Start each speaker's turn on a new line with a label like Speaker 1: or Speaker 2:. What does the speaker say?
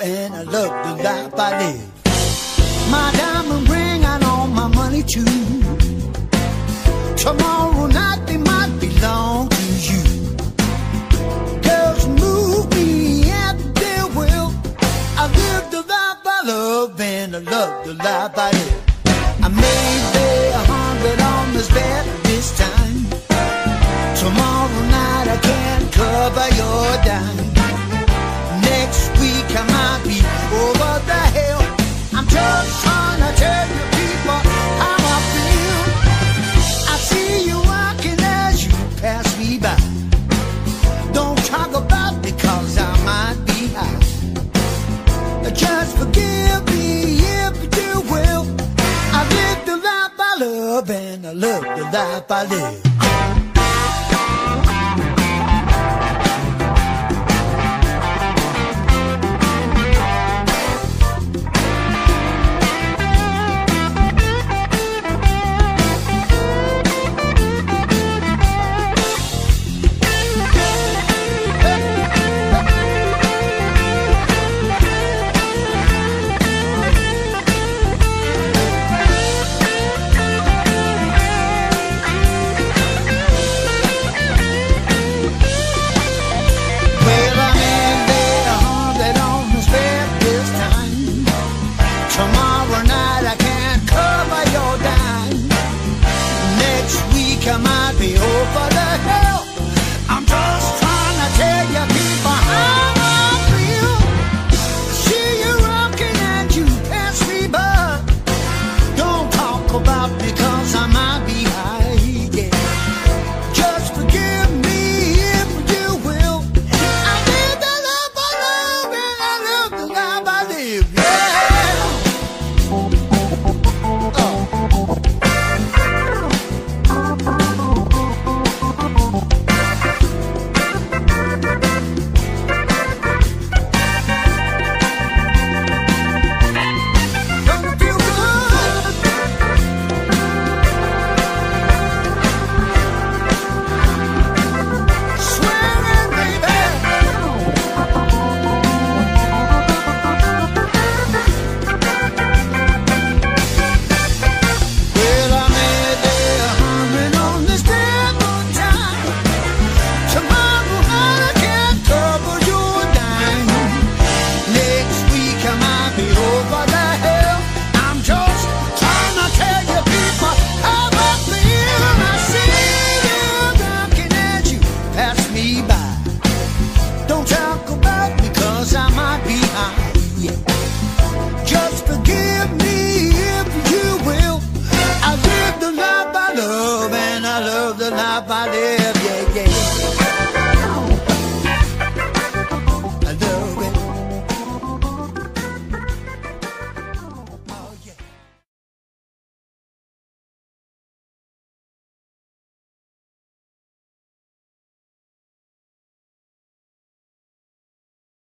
Speaker 1: and I love the life I live. My diamond ring and all my money too. Tomorrow night they might belong to you. Girls move me at their will. I live the life I love and I love the life I live. I may lay a hundred on this bed this time. Tomorrow night I can cover your dime. I love the life I live. I might be over the hill. Just forgive me if you will. I live the life I love and I love the life I live.